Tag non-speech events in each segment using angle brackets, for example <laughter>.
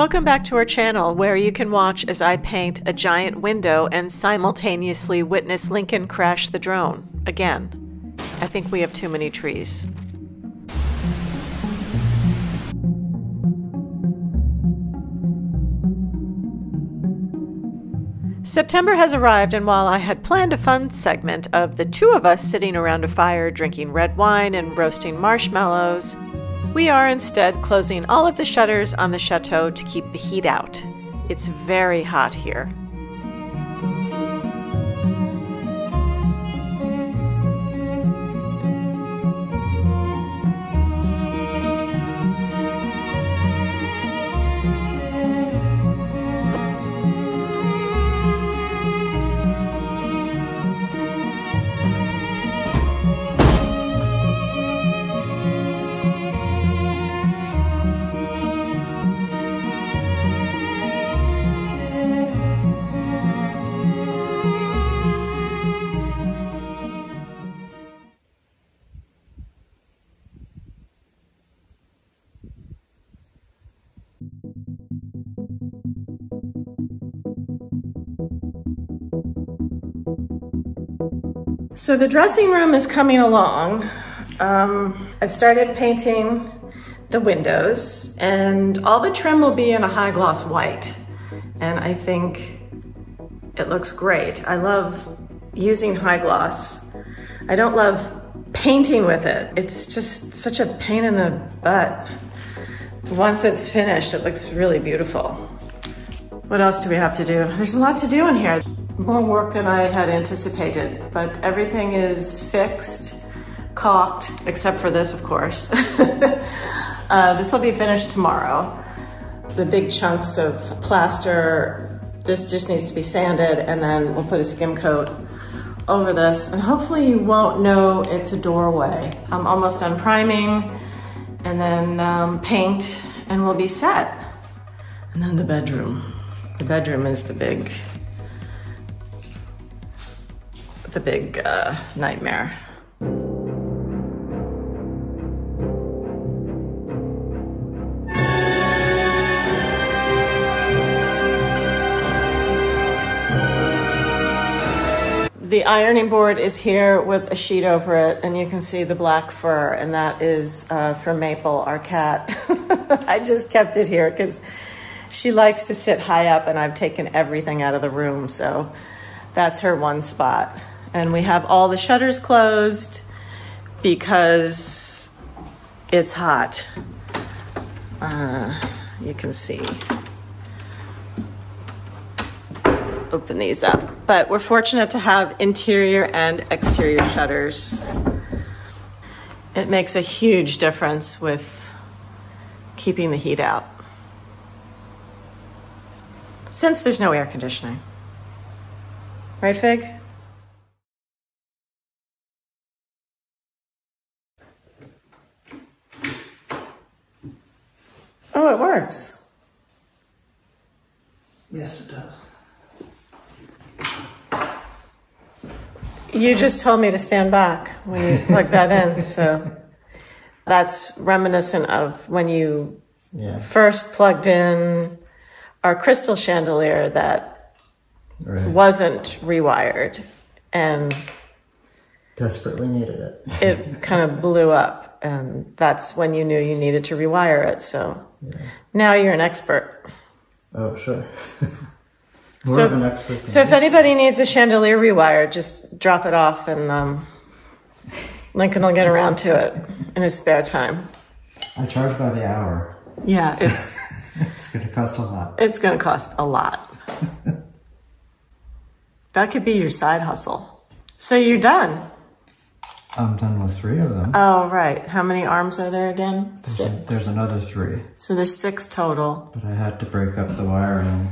Welcome back to our channel where you can watch as I paint a giant window and simultaneously witness Lincoln crash the drone. Again, I think we have too many trees. September has arrived, and while I had planned a fun segment of the two of us sitting around a fire drinking red wine and roasting marshmallows, we are instead closing all of the shutters on the chateau to keep the heat out. It's very hot here. So the dressing room is coming along. Um, I've started painting the windows and all the trim will be in a high gloss white. And I think it looks great. I love using high gloss. I don't love painting with it. It's just such a pain in the butt. Once it's finished, it looks really beautiful. What else do we have to do? There's a lot to do in here more work than I had anticipated, but everything is fixed, caulked, except for this, of course. <laughs> uh, this will be finished tomorrow. The big chunks of plaster, this just needs to be sanded, and then we'll put a skim coat over this, and hopefully you won't know it's a doorway. I'm almost done priming, and then um, paint, and we'll be set. And then the bedroom. The bedroom is the big the big uh, nightmare. The ironing board is here with a sheet over it, and you can see the black fur, and that is uh, for Maple, our cat. <laughs> I just kept it here because she likes to sit high up, and I've taken everything out of the room, so that's her one spot and we have all the shutters closed because it's hot. Uh, you can see. Open these up. But we're fortunate to have interior and exterior shutters. It makes a huge difference with keeping the heat out. Since there's no air conditioning. Right, Fig? Oh, it works. Yes, it does. You just told me to stand back when you plug that in, so that's reminiscent of when you yeah. first plugged in our crystal chandelier that right. wasn't rewired and desperately needed it. it kind of blew up, and that's when you knew you needed to rewire it. So yeah. Now you're an expert. Oh, sure. <laughs> So, expert. So if anybody needs a chandelier rewire, just drop it off and um, Lincoln will get around to it in his spare time. I charge by the hour. Yeah, it's... <laughs> it's going to cost a lot. It's going to cost a lot. <laughs> that could be your side hustle. So you're done. I'm done with three of them. Oh, right. How many arms are there again? There's six. A, there's another three. So there's six total. But I had to break up the wiring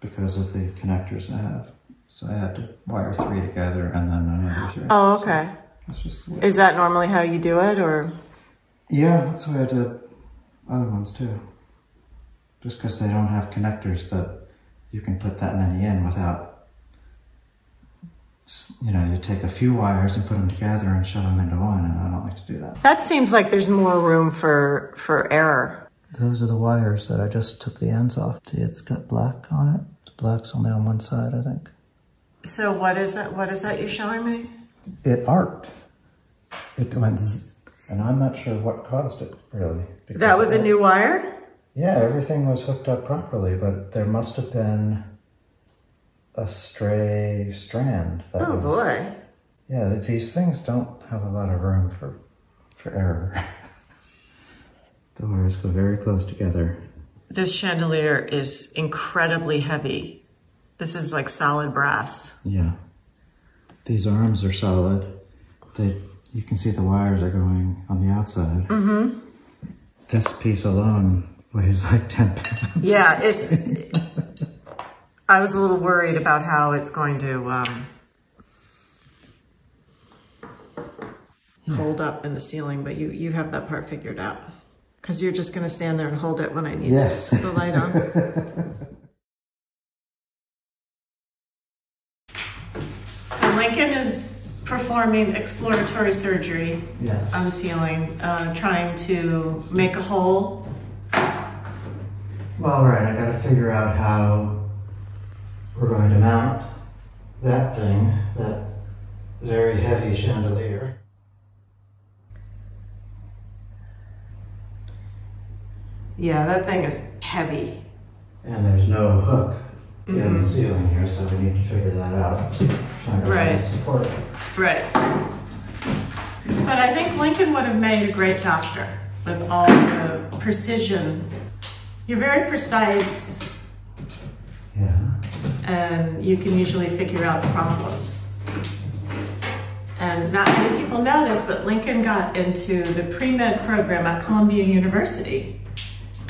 because of the connectors I have. So I had to wire three together and then another three. Oh, okay. So that's just Is that normally how you do it, or? Yeah, that's the way I did other ones too. Just because they don't have connectors that you can put that many in without you know, you take a few wires and put them together and shove them into one, and I don't like to do that. That seems like there's more room for for error. Those are the wires that I just took the ends off. See, it's got black on it. The black's only on one side, I think. So what is that? What is that you're showing me? It arced. It went, zzz, and I'm not sure what caused it, really. That was a new wire? Yeah, everything was hooked up properly, but there must have been a stray strand. That Oh was, boy. Yeah, these things don't have a lot of room for, for error. <laughs> the wires go very close together. This chandelier is incredibly heavy. This is like solid brass. Yeah. These arms are solid. They, you can see the wires are going on the outside. Mm-hmm. This piece alone weighs like 10 pounds. Yeah, it's. <laughs> I was a little worried about how it's going to um, hold up in the ceiling, but you you have that part figured out. Because you're just going to stand there and hold it when I need Yes. to put the light on. <laughs> so Lincoln is performing exploratory surgery Yes. on the ceiling, uh, trying to make a hole. Well, right, I gotta figure out how we're going to mount that thing, that very heavy chandelier. Yeah, that thing is heavy. And there's no hook in the mm-hmm. ceiling here, so we need to figure that out. Find a way Right. to support it. Right. But I think Lincoln would have made a great doctor with all the precision. You're very precise. And you can usually figure out the problems. And not many people know this, but Lincoln got into the pre-med program at Columbia University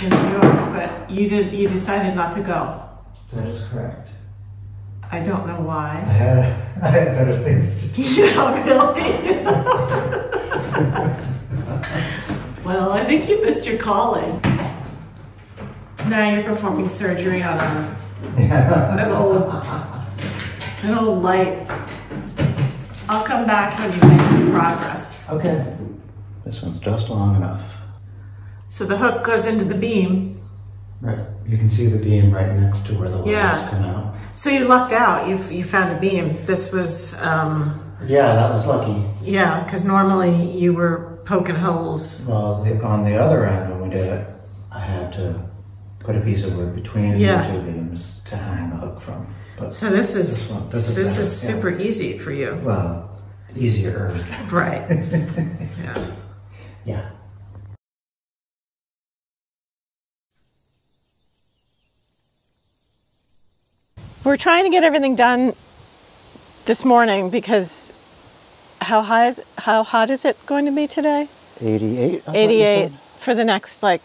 in New York, but you did you decided not to go. That is correct. I don't know why. I had, I had better things to do. Yeah, <laughs> oh, really? <laughs> well, I think you missed your calling. Now you're performing surgery on a, an old an old light. I'll come back when you make some progress. Okay. This one's just long enough. So the hook goes into the beam. Right. You can see the beam right next to where the wires Yeah. come out. So you lucked out. You you found a beam. This was um, Yeah, that was lucky. yeah, because normally you were poking holes. Well, on the other end, when we did it, I had to put a piece of wood between Yeah. the two beams to hang the hook from. But So this is this one, this is, this better, is yeah. super easy for you, Well, easier. right? <laughs> Yeah. Yeah. We're trying to get everything done this morning because how high is how hot is it going to be today? 88. 88 for the next like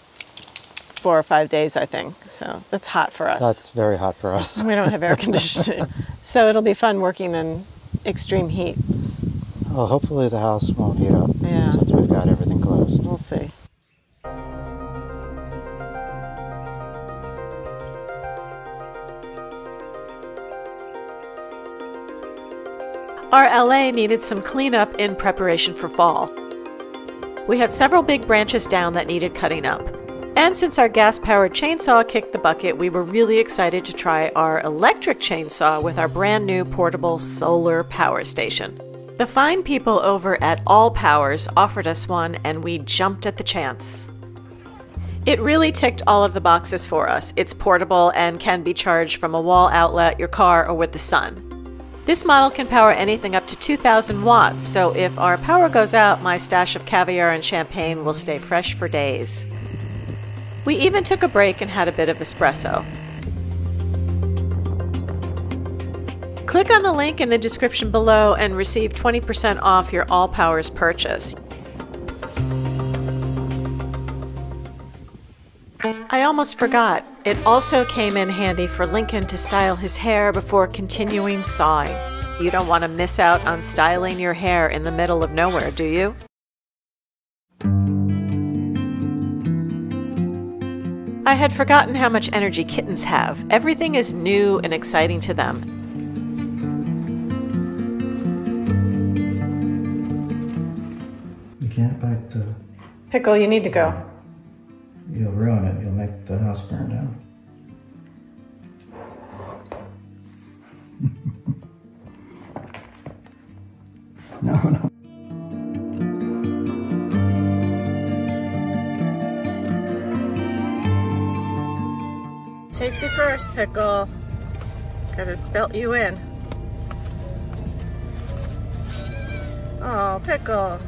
four or five days, I think. So that's hot for us. That's very hot for us. we don't have air <laughs> conditioning, so it'll be fun working in extreme heat. Well, hopefully the house won't heat up Yeah. since we've got everything closed. We'll see. Our allée needed some cleanup in preparation for fall. We had several big branches down that needed cutting up. And since our gas powered chainsaw kicked the bucket, we were really excited to try our electric chainsaw with our brand new portable solar power station. The fine people over at Allpowers offered us one, and we jumped at the chance. It really ticked all of the boxes for us. It's portable and can be charged from a wall outlet, your car, or with the sun. This model can power anything up to 2,000 watts, so if our power goes out, my stash of caviar and champagne will stay fresh for days. We even took a break and had a bit of espresso. Click on the link in the description below and receive 20% off your Allpowers purchase. I almost forgot. It also came in handy for Lincoln to style his hair before continuing sawing. You don't want to miss out on styling your hair in the middle of nowhere, do you? I had forgotten how much energy kittens have. Everything is new and exciting to them. You can't bite the. Pickle, you need to go. you'll ruin it. You'll make the house burn down. Safety first, Pickle. Gotta belt you in. Oh, Pickle.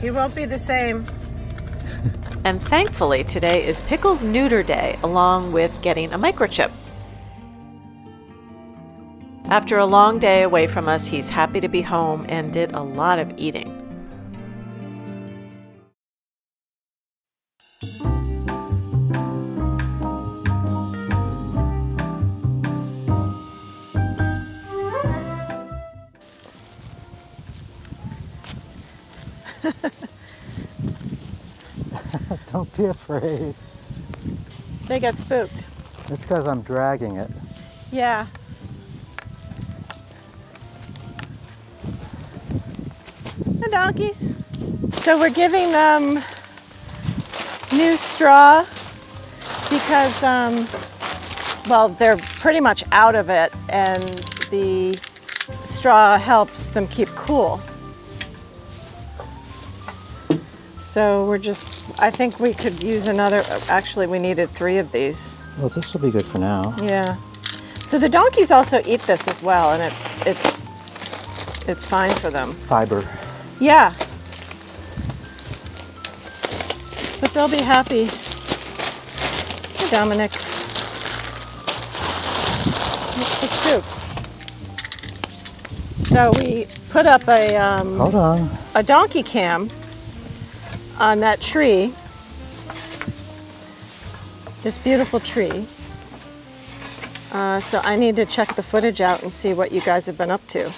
He won't be the same. <laughs> and thankfully, today is Pickle's neuter day, along with getting a microchip. After a long day away from us, he's happy to be home and did a lot of eating. <laughs> Don't be afraid. They got spooked. It's because I'm dragging it. Yeah. The donkeys. So we're giving them new straw because, um, well, they're pretty much out of it and the straw helps them keep cool. So we're just, I think we could use another, actually we needed three of these. Well, this will be good for now. Yeah. So the donkeys also eat this as well and it's, it's, it's fine for them. Fiber. Yeah. But they'll be happy. Hey, Dominic. It's true. So we put up a, um, Hold on. a donkey cam on that tree, this beautiful tree. Uh, so I need to check the footage out and see what you guys have been up to.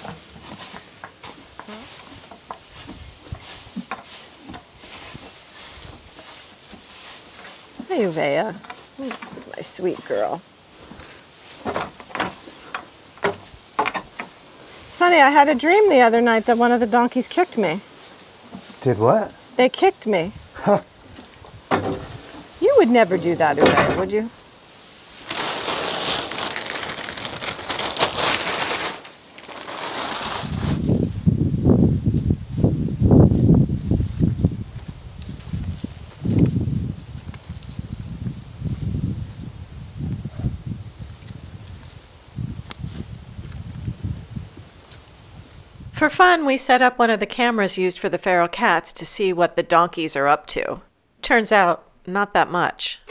Hey, Uvea. My sweet girl. It's funny, I had a dream the other night that one of the donkeys kicked me. Did what? They kicked me. You would never do that, would you? For fun, we set up one of the cameras used for the feral cats to see what the donkeys are up to. Turns out, not that much.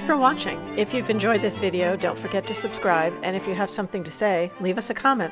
Thanks for watching. If you've enjoyed this video, don't forget to subscribe, and if you have something to say, leave us a comment.